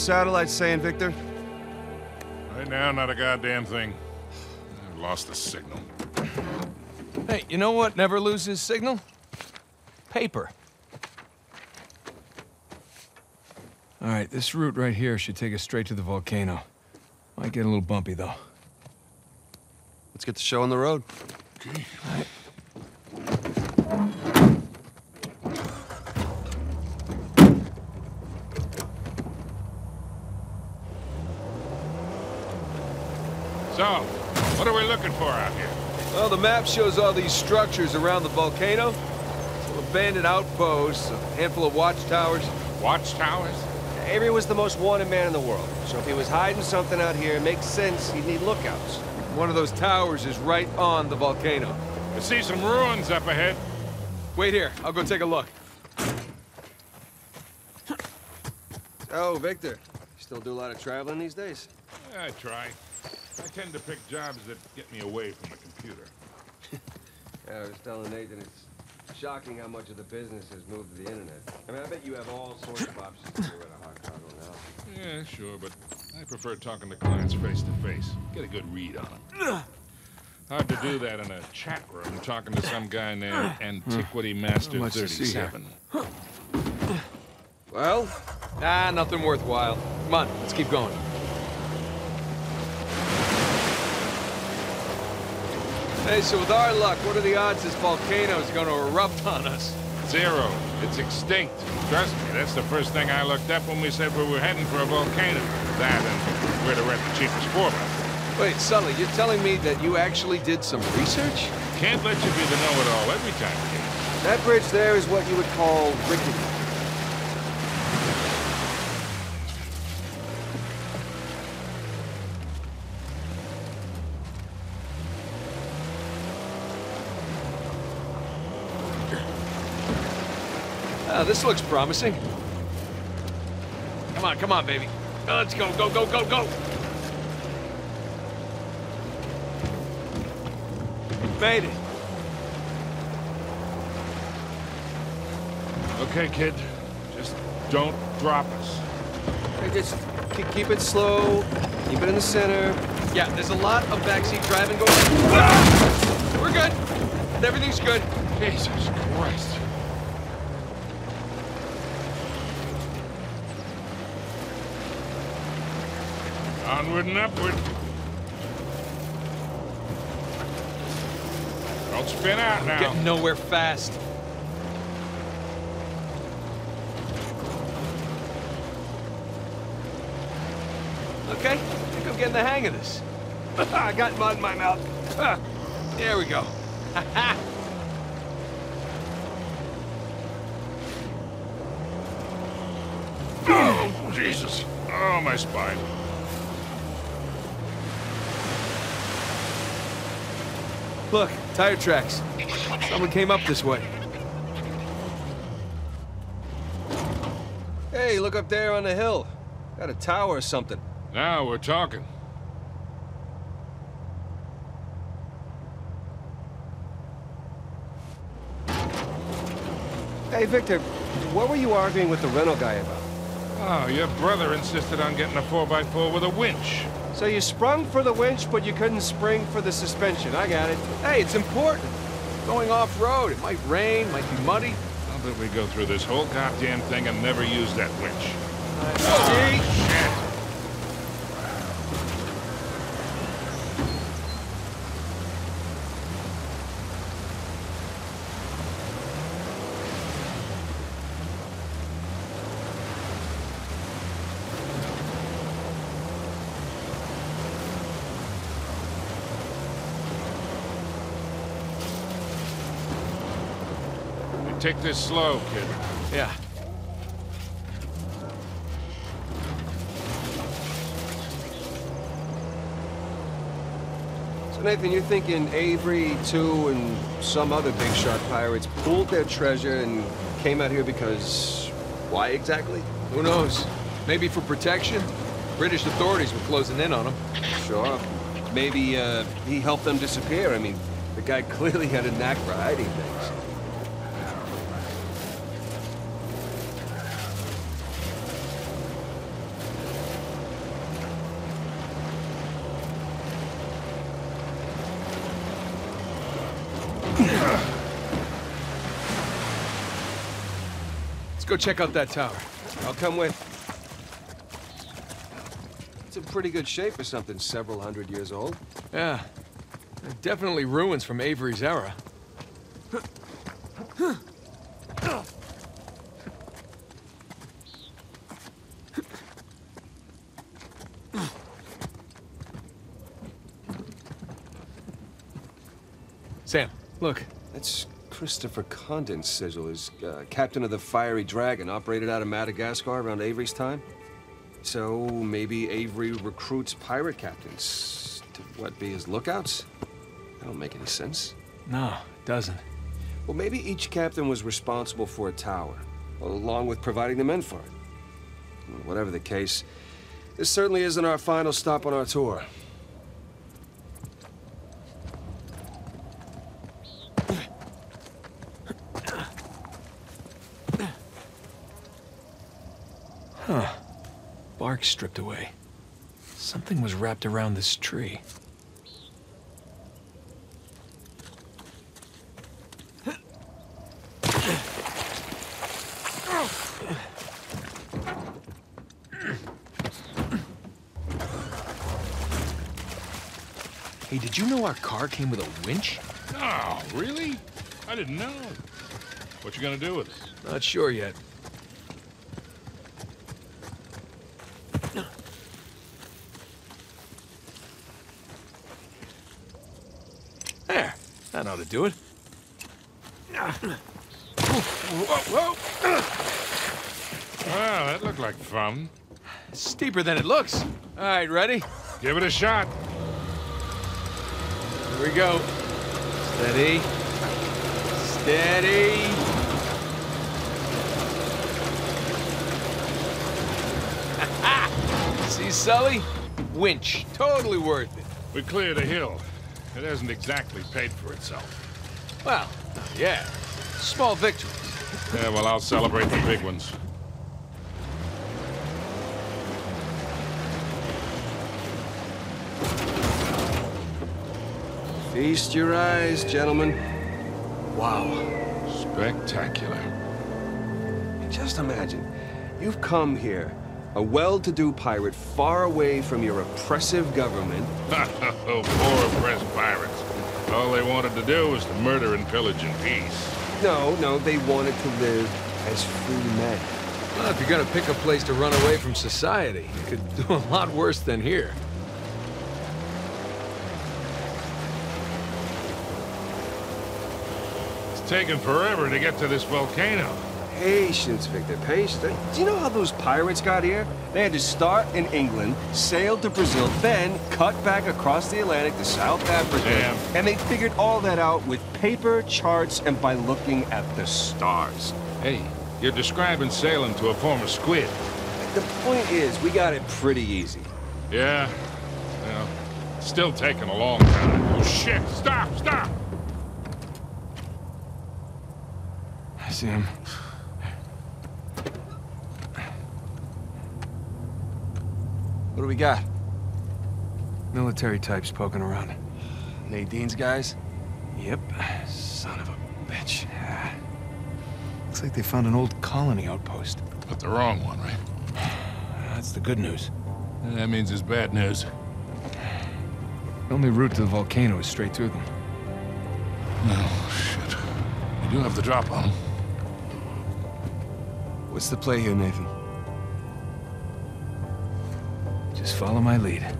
are the satellites saying, Victor? Right now, not a goddamn thing. I've lost the signal. Hey, you know what never loses signal? Paper. All right, this route right here should take us straight to the volcano. Might get a little bumpy, though. Let's get the show on the road. Okay. So, what are we looking for out here? Well, the map shows all these structures around the volcano. Some abandoned outposts, a handful of watchtowers. Watchtowers? Avery was the most wanted man in the world, so if he was hiding something out here, it makes sense he'd need lookouts. One of those towers is right on the volcano. I see some ruins up ahead. Wait here, I'll go take a look. Oh, Victor, you still do a lot of traveling these days? Yeah, I try. I tend to pick jobs that get me away from the computer. Yeah, I was telling Nathan it's shocking how much of the business has moved to the internet. I mean, I bet you have all sorts of options to do at a hot cargo now. Yeah, sure, but I prefer talking to clients face to face. Get a good read on them. Hard to do that in a chat room talking to some guy named Antiquity Master much to see here. 37. Well, Ah, nothing worthwhile. Come on, let's keep going. Hey, so with our luck, what are the odds this volcano is going to erupt on us? Zero. It's extinct. Trust me, that's the first thing I looked up when we said we were heading for a volcano. That and where to rent the cheapest four by Wait, Sully, you're telling me that you actually did some research? Can't let you be the know-it-all every time, kid. that bridge there is what you would call rickety. Ah, this looks promising. Come on, come on, baby. Let's go, go, go, go, go! Made it. Okay, kid. Just don't drop us. Hey, just keep, keep it slow, keep it in the center. Yeah, there's a lot of backseat driving going on. Ah! We're good. Everything's good. Jesus Christ. Onward and upward. Don't spin out now. Getting nowhere fast. Okay, I think I'm getting the hang of this. I got mud in my mouth. There we go. Oh, Jesus. Oh, my spine. Look, tire tracks. Someone came up this way. Hey, look up there on the hill. Got a tower or something. Now we're talking. Hey, Victor, what were you arguing with the rental guy about? Oh, your brother insisted on getting a 4x4 with a winch. So you sprung for the winch, but you couldn't spring for the suspension. I got it. Hey, it's important. Going off-road, it might rain, might be muddy. How did we go through this whole goddamn thing and never use that winch? Take this slow, kid. Yeah. So Nathan, you're thinking Avery, too, and some other big shot pirates pulled their treasure and came out here because... why exactly? Who knows? Maybe for protection? British authorities were closing in on them. Sure. Maybe, uh, he helped them disappear. I mean, the guy clearly had a knack for hiding things. Go check out that tower. I'll come with. It's in pretty good shape for something several hundred years old. Yeah. Definitely ruins from Avery's era. Sam, look. Christopher Condent's sigil. Is uh, captain of the Fiery Dragon, operated out of Madagascar around Avery's time. So maybe Avery recruits pirate captains to what be his lookouts? That don't make any sense. No, it doesn't. Well, maybe each captain was responsible for a tower, along with providing the men for it. Whatever the case, this certainly isn't our final stop on our tour. Bark stripped away. Something was wrapped around this tree. Hey, did you know our car came with a winch? Oh, really? I didn't know. What you gonna do with it? Not sure yet. There. Ought to do it. Well, that looked like fun. It's steeper than it looks. All right, ready? Give it a shot. Here we go. Steady. Steady. See, Sully? Winch. Totally worth it. We cleared a hill. It hasn't exactly paid for itself. Well, yeah. Small victories. Yeah, well, I'll celebrate the big ones. Feast your eyes, gentlemen. Wow. Spectacular. Just imagine, you've come here, a well-to-do pirate far away from your oppressive government. oh, poor oppressed pirates. All they wanted to do was to murder and pillage in peace. No, no, they wanted to live as free men. Well, if you're gonna pick a place to run away from society, you could do a lot worse than here. It's taken forever to get to this volcano. Patience, Victor, patience. Do you know how those pirates got here? They had to start in England, sail to Brazil, then cut back across the Atlantic to South Africa. Damn. And they figured all that out with paper, charts, and by looking at the stars. Hey, you're describing sailing to a former squid. The point is, we got it pretty easy. Yeah? Well, still taking a long time. Oh, shit! Stop! Stop! I see him. What do we got? Military types poking around. Nadine's guys? Yep. Son of a bitch. Yeah. Looks like they found an old colony outpost. But the wrong one, right? That's the good news. That means it's bad news. The only route to the volcano is straight through them. Oh, shit. You do have the drop on them. What's the play here, Nathan? Follow my lead.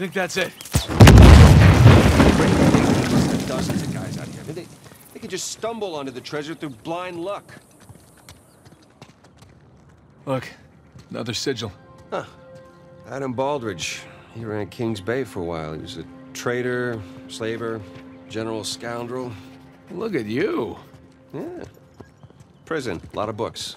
Think that's it. Dozens of guys out here. I mean, they, they could just stumble onto the treasure through blind luck. Look, another sigil. Huh. Adam Baldridge. He ran Kings Bay for a while. He was a trader, slaver, general scoundrel. Look at you. Yeah. Prison. A lot of books.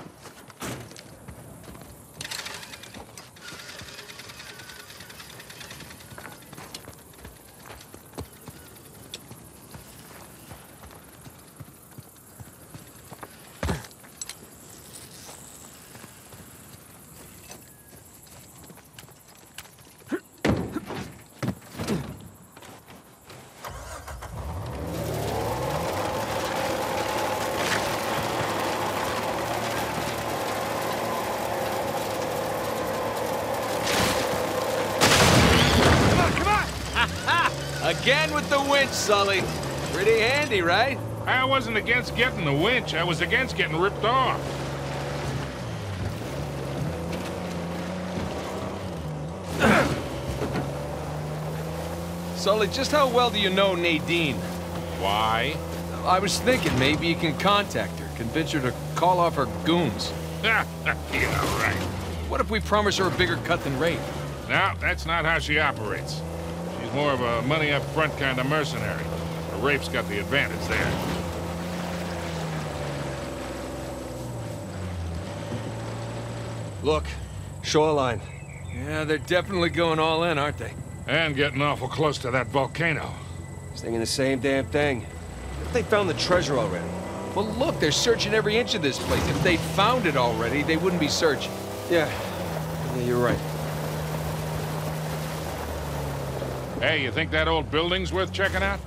Again with the winch, Sully. Pretty handy, right? I wasn't against getting the winch. I was against getting ripped off. Sully, just how well do you know Nadine? Why? I was thinking maybe you can contact her, convince her to call off her goons. yeah, right. What if we promise her a bigger cut than Rafe? No, that's not how she operates. She's more of a money up front kind of mercenary. The Rafe's got the advantage there. Look, shoreline. Yeah, they're definitely going all in, aren't they? And getting awful close to that volcano. Thinking the same damn thing. If they found the treasure already. Well, look, they're searching every inch of this place. If they'd found it already, they wouldn't be searching. Yeah. Yeah, you're right. Hey, you think that old building's worth checking out?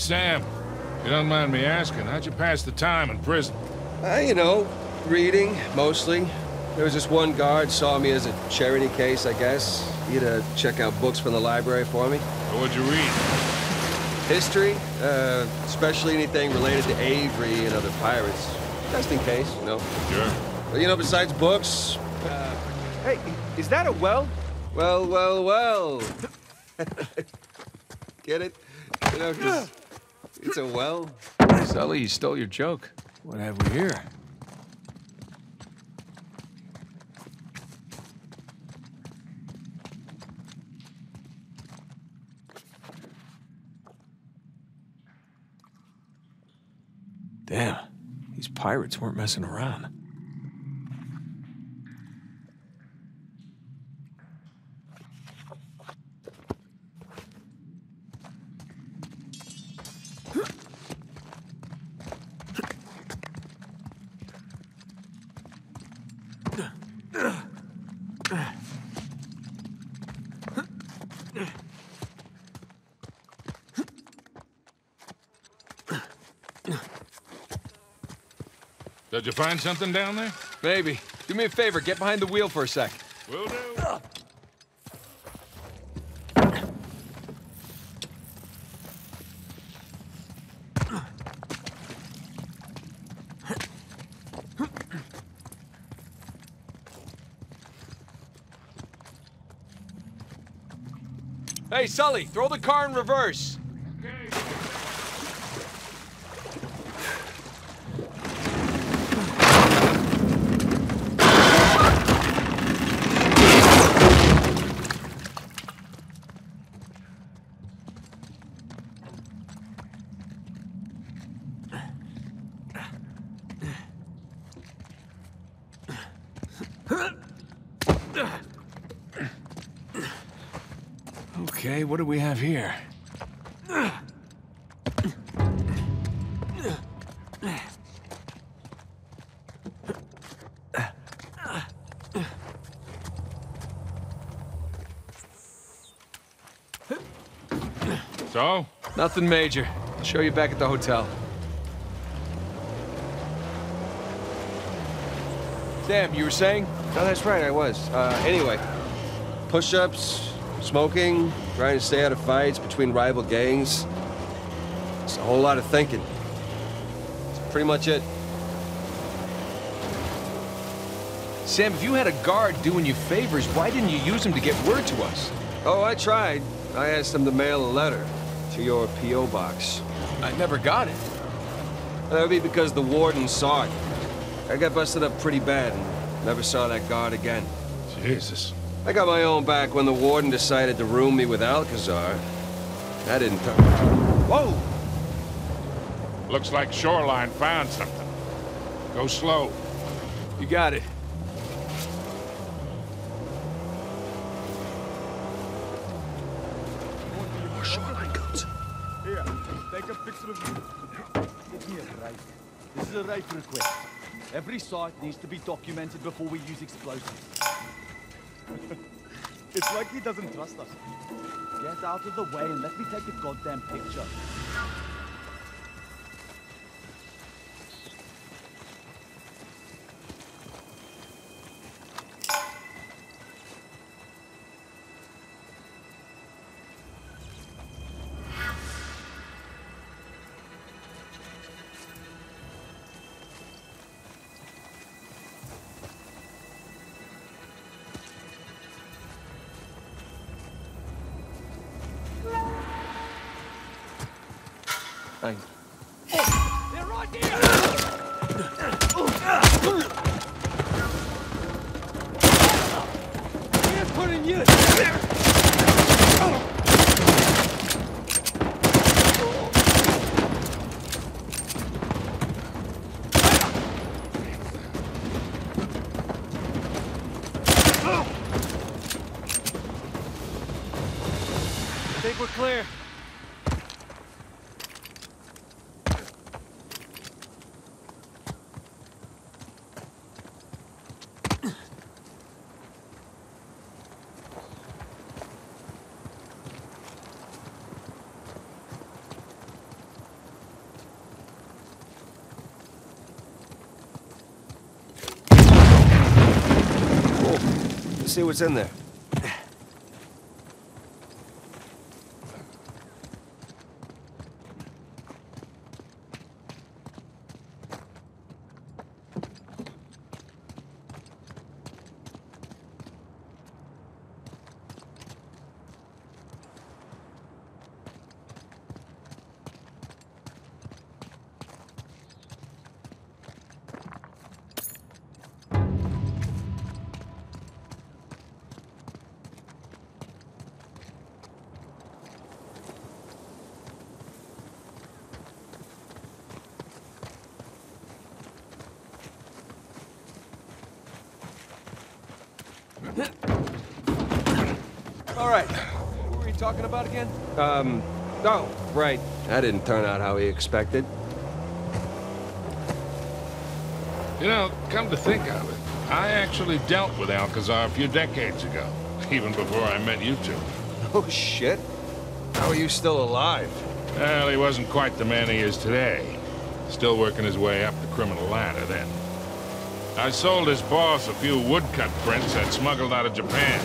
Sam. If you don't mind me asking, how'd you pass the time in prison? Uh, you know, reading, mostly. There was just one guard saw me as a charity case, I guess. He had to check out books from the library for me. What'd you read? History, uh, especially anything related to Avery and other pirates. Just in case, you know. Sure. But, you know, besides books... Uh, hey, is that a well? Well, well, well. Get it? You know, 'cause it's a well. Sully, you stole your joke. What have we here? Damn, these pirates weren't messing around. You find something down there? Maybe. Do me a favor, get behind the wheel for a sec. Will do. Hey, Sully, throw the car in reverse. Okay, what do we have here? So? Nothing major. I'll show you back at the hotel. Sam, you were saying? No, that's right, I was. Uh, anyway, push-ups, smoking, trying to stay out of fights between rival gangs. It's a whole lot of thinking. That's pretty much it. Sam, if you had a guard doing you favors, why didn't you use him to get word to us? Oh, I tried. I asked them to mail a letter to your P.O. box. I never got it. That would be because the warden saw it. I got busted up pretty bad and never saw that guard again. Jesus. I got my own back when the warden decided to room me with Alcazar. That didn't come. Whoa! Looks like Shoreline found something. Go slow. You got it. Oh, Here, take a picture of you. Give me a break. This is a rape request. Every site needs to be documented before we use explosives. It's like he doesn't trust us. Get out of the way and let me take a goddamn picture. See what's in there. All right. What were we talking about again? Um, oh, right. That didn't turn out how he expected. You know, come to think of it, I actually dealt with Alcazar a few decades ago, even before I met you two. Oh, shit. How are you still alive? Well, he wasn't quite the man he is today. Still working his way up the criminal ladder then. I sold his boss a few woodcut prints I'd smuggled out of Japan.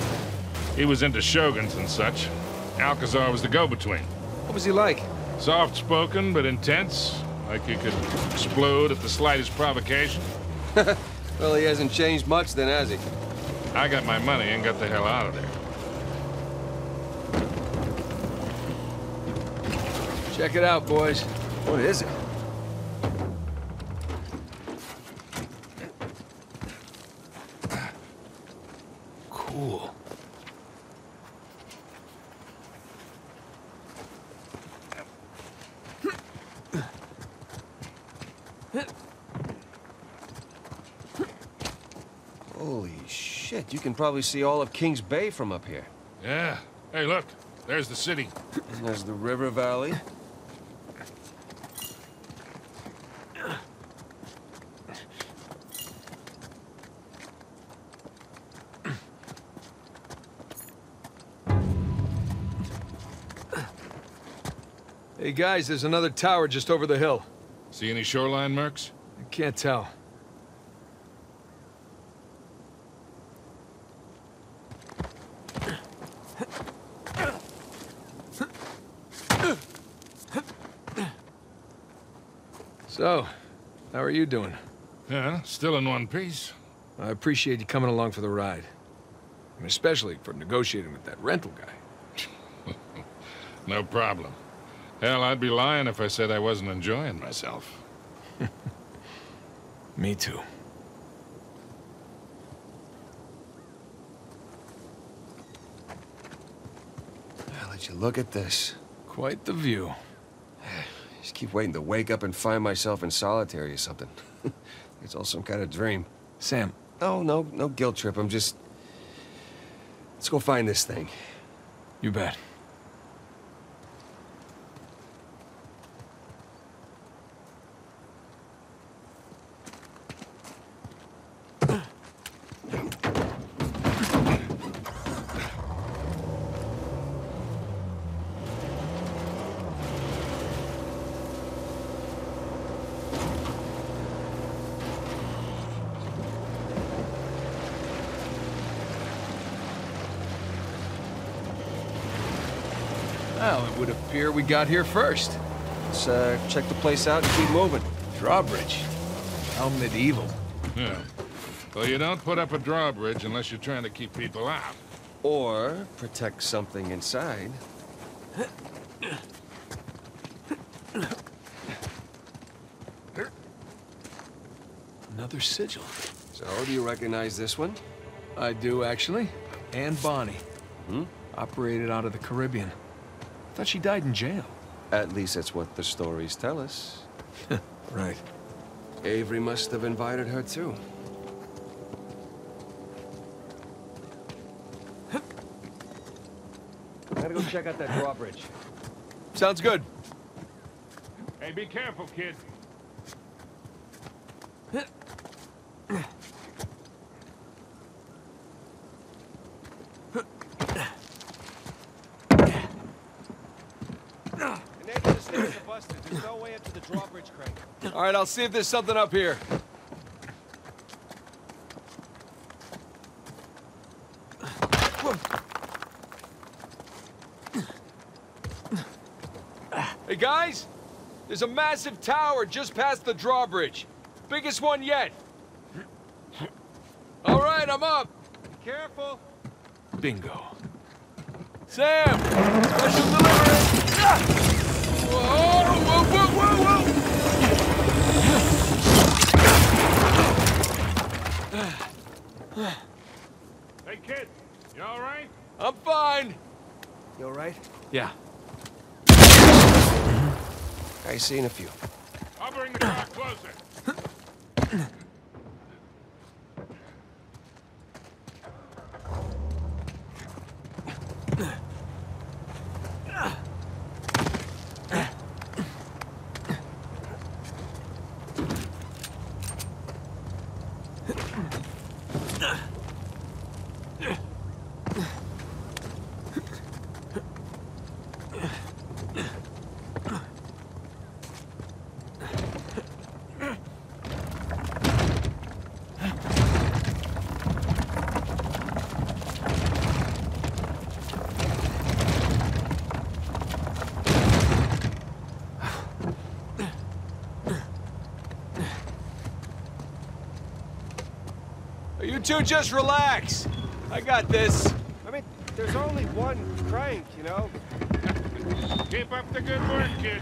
He was into shoguns and such. Alcazar was the go-between. What was he like? Soft-spoken, but intense. Like he could explode at the slightest provocation. Well, he hasn't changed much then, has he? I got my money and got the hell out of there. Check it out, boys. What is it? Cool. Holy shit, you can probably see all of Kings Bay from up here. Yeah. Hey, look. There's the city. And there's the river valley. Hey, guys, there's another tower just over the hill. See any shoreline marks? I can't tell. So, how are you doing? Yeah, still in one piece. I appreciate you coming along for the ride. And especially for negotiating with that rental guy. No problem. Hell, I'd be lying if I said I wasn't enjoying myself. Me too. I'll let you look at this. Quite the view. Just keep waiting to wake up and find myself in solitary or something. it's all some kind of dream. Sam, Oh, no, no guilt trip. I'm just... Let's go find this thing. you bet. Well, it would appear we got here first. Let's uh, check the place out and keep moving. Drawbridge. How medieval. Yeah. Well, you don't put up a drawbridge unless you're trying to keep people out. Or protect something inside. Another sigil. So, do you recognize this one? I do, actually. Anne Bonny. Hmm? Operated out of the Caribbean. Thought she died in jail. At least that's what the stories tell us. Right. Avery must have invited her too. Gotta go check out that drawbridge. Sounds good. Hey, be careful, kid. the stairs are busted. There's no way up to the drawbridge crane. All right, I'll see if there's something up here. Hey, guys! There's a massive tower just past the drawbridge. Biggest one yet. All right, I'm up. Be Careful. Bingo. Sam! Special delivery! Whoa, whoa, whoa, whoa, whoa! Hey, kid. You all right? I'm fine. You alright? Yeah. Mm-hmm. I seen a few. I'll bring the car closer. Two just relax. I got this. I mean, there's only one crank, you know? Keep up the good work, kid.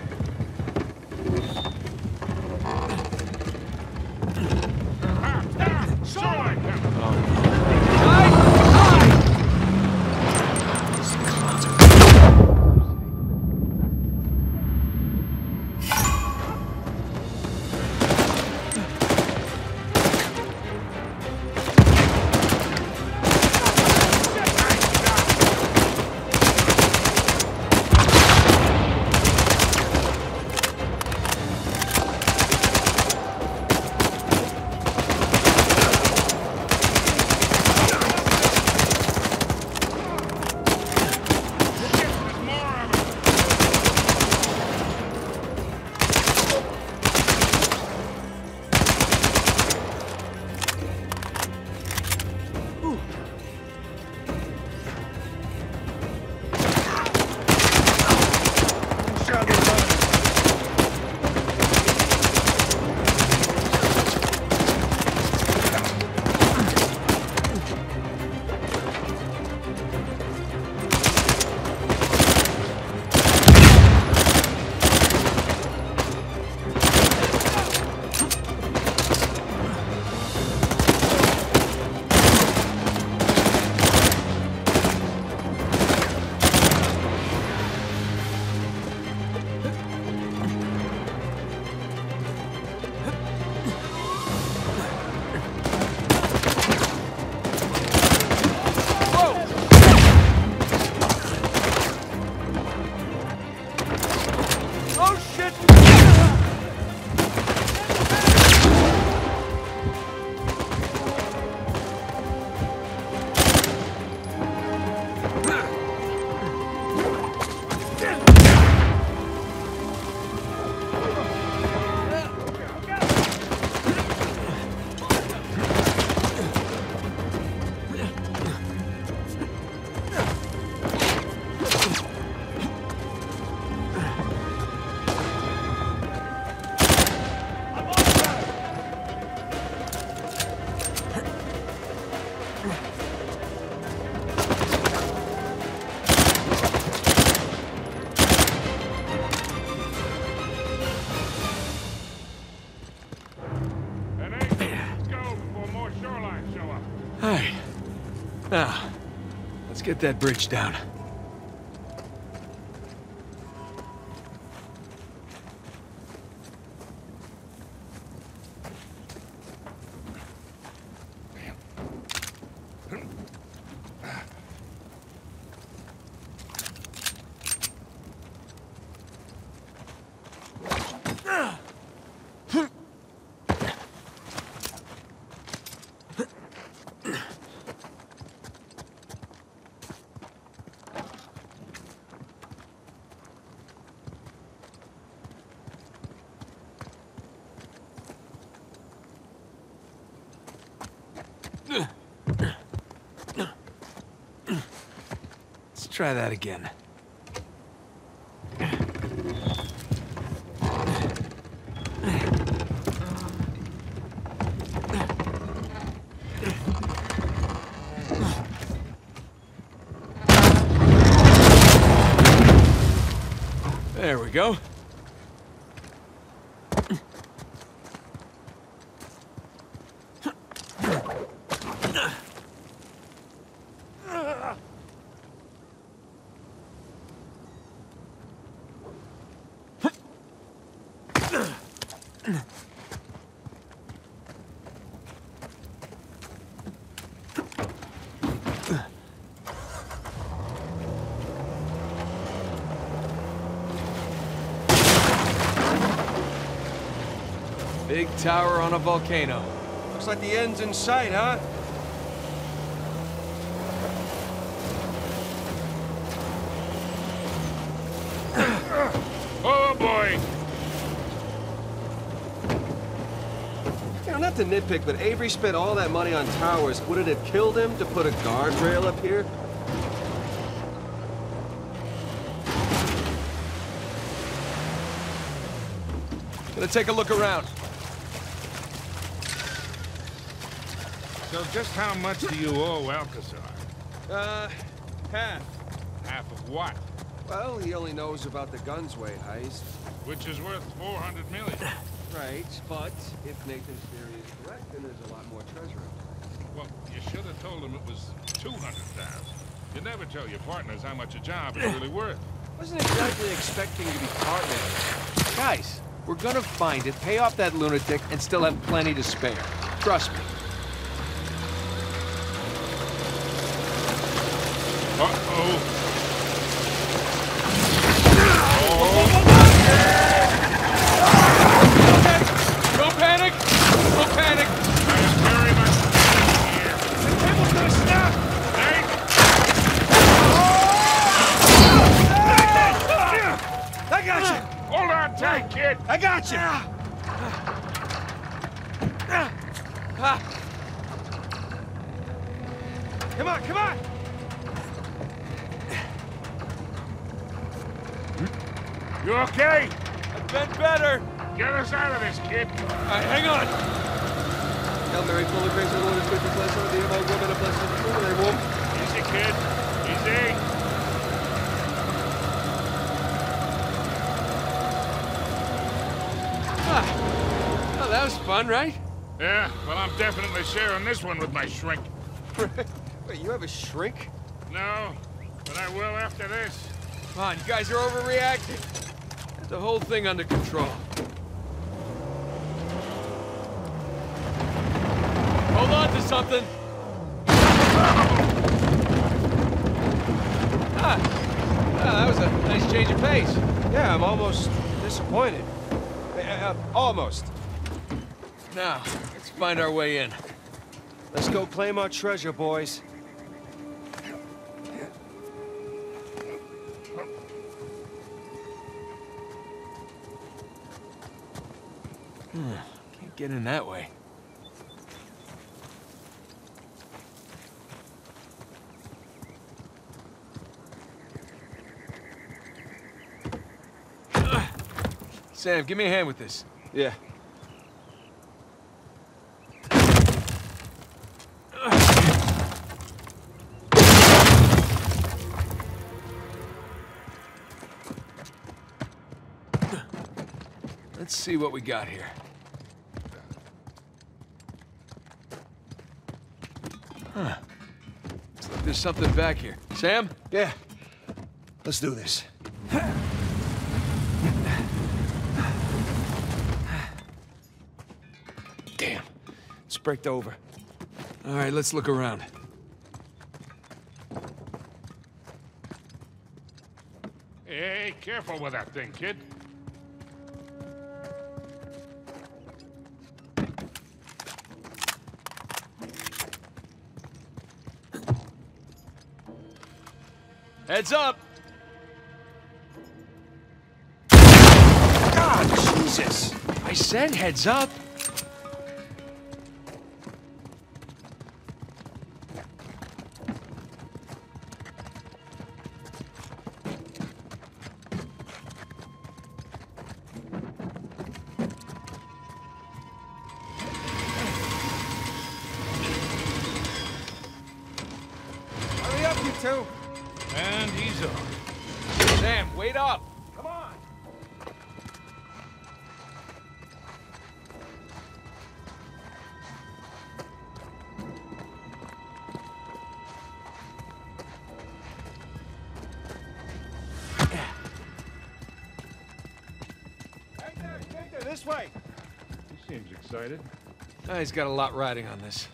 That bridge down. Try that again. There we go. Big tower on a volcano. Looks like the end's in sight, huh? Oh boy! You know, not to nitpick, but Avery spent all that money on towers. Would it have killed him to put a guardrail up here? Gonna take a look around. So just how much do you owe Alcazar? Uh, half. Half of what? Well, he only knows about the Gunsway heist. Which is worth 400 million. Right, but if Nathan's theory is correct, then there's a lot more treasure Well, you should have told him it was 200,000. You never tell your partners how much a job is really worth. Wasn't exactly expecting to be partners. Guys, we're gonna find it, pay off that lunatic, and still have plenty to spare. Trust me. Got you! Come on, come on! Hmm? You okay? I've been better! Get us out of this, kid. All right, hang on! Hail Mary, full of grace, the Lord is with thee, blessed art thou among women, and blessed is the fruit of thy womb. Easy, kid. Easy. That was fun, right? Yeah, well, I'm definitely sharing this one with my shrink. Wait, you have a shrink? No, but I will after this. Come on, you guys are overreacting. Get the whole thing under control. Hold on to something. Ah, ah, that was a nice change of pace. Yeah, I'm almost disappointed. Uh, uh, almost. Now, let's find our way in. Let's go claim our treasure, boys. Hmm, can't get in that way. Sam, give me a hand with this. Yeah. Let's see what we got here. Huh. Looks like there's something back here. Sam? Yeah. Let's do this. Damn. It's braked over. All right, let's look around. Hey, careful with that thing, kid. Heads up! God, Jesus! I said heads up! Hurry up, you two! And he's on. Sam, wait up! Come on! Right there, right there, this way! He seems excited. Ah, he's got a lot riding on this.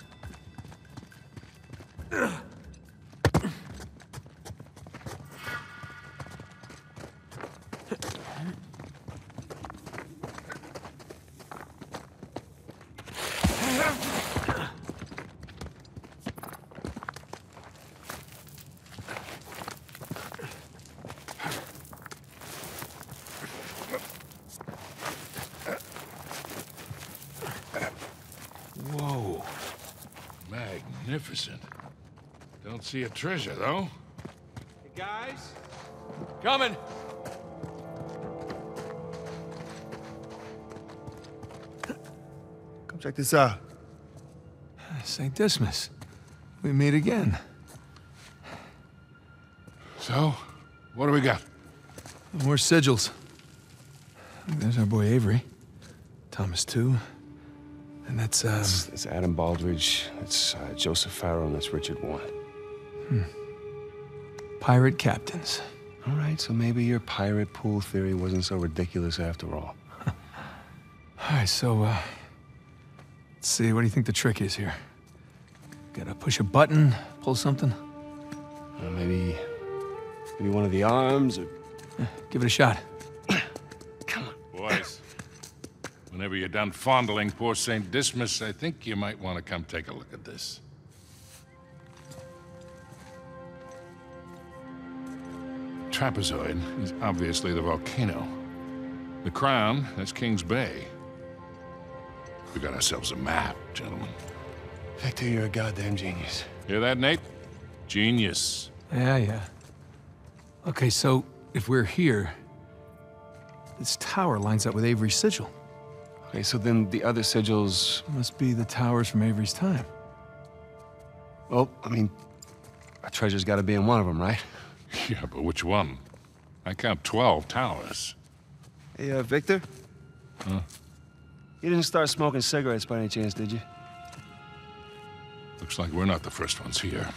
Whoa. Magnificent. Don't see a treasure, though. Hey, guys? Coming! Come check this out. St. Dismas. We meet again. So, what do we got? More sigils. There's our boy Avery. Thomas, too. And that's, um... It's, it's Adam Baldridge, that's uh, Joseph Farrow, and that's Richard Warren. Pirate captains. All right, so maybe your pirate pool theory wasn't so ridiculous after all. All right, so, uh... Let's see, what do you think the trick is here? Gotta push a button, pull something? Uh, maybe, maybe one of the arms, or Give it a shot. Come on. Boys, whenever you're done fondling poor St. Dismas, I think you might want to come take a look at this. Trapezoid is obviously the volcano. The crown, that's King's Bay. We got ourselves a map, gentlemen. Victor, you're a goddamn genius. Hear that, Nate? Genius. Yeah, yeah. Okay, so if we're here, this tower lines up with Avery's sigil. Okay, so then the other sigils, Must be the towers from Avery's time. well, I mean, a treasure's got to be in one of them, right? Yeah, but which one? I count 12 towers. Hey, uh, Victor? Huh? You didn't start smoking cigarettes by any chance, did you? Looks like we're not the first ones here.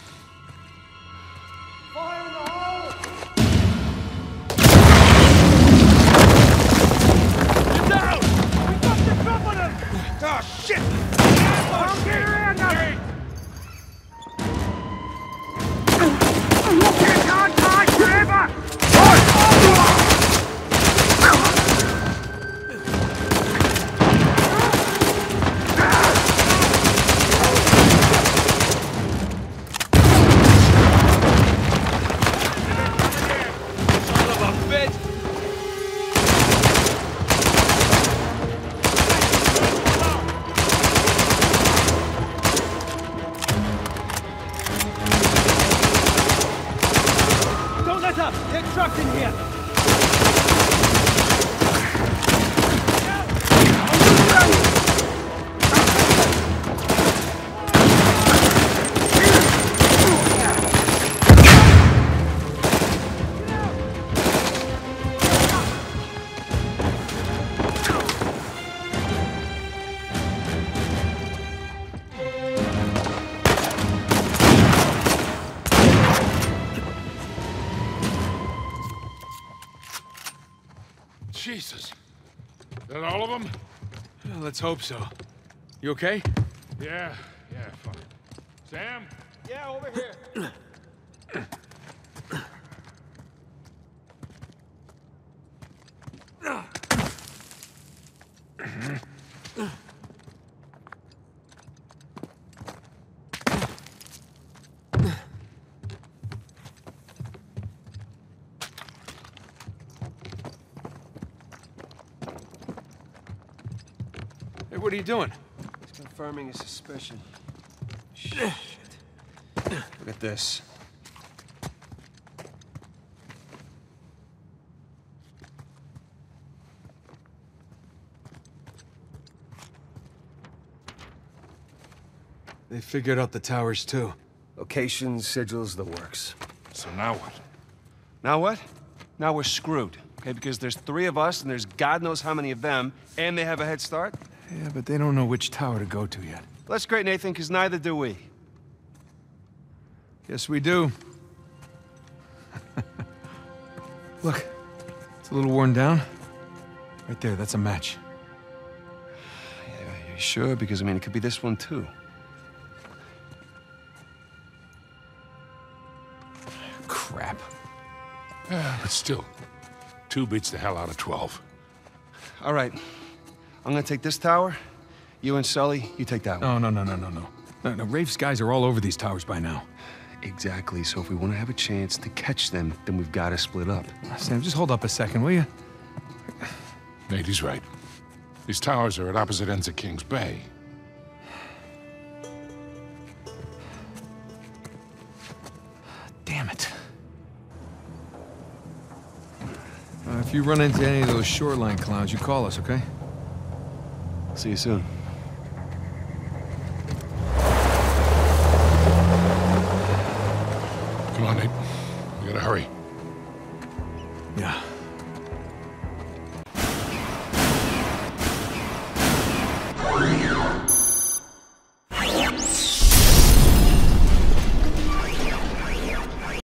Jesus. Is that all of them? Well, let's hope so. You okay? Yeah, yeah, fine. Sam? Yeah, over here. you doing? He's confirming his suspicion. Shit. Look at this. They figured out the towers, too. Locations, sigils, the works. So now what? Now what? Now we're screwed. Okay, because there's three of us and there's God knows how many of them, and they have a head start. Yeah, but they don't know which tower to go to yet. That's great, Nathan, because neither do we. Yes, we do. Look, it's a little worn down. Right there, that's a match. Yeah, you sure? Because, I mean, it could be this one, too. Crap. But still, two beats the hell out of 12. All right. I'm gonna take this tower. You and Sully, you take that one. No, no, no, no, no, no. No, no, Rafe's guys are all over these towers by now. Exactly. So if we want to have a chance to catch them, then we've got to split up. Sam, just hold up a second, will you? Nate, he's right. These towers are at opposite ends of King's Bay. Damn it. Uh, if you run into any of those shoreline clowns, you call us, okay? See you soon.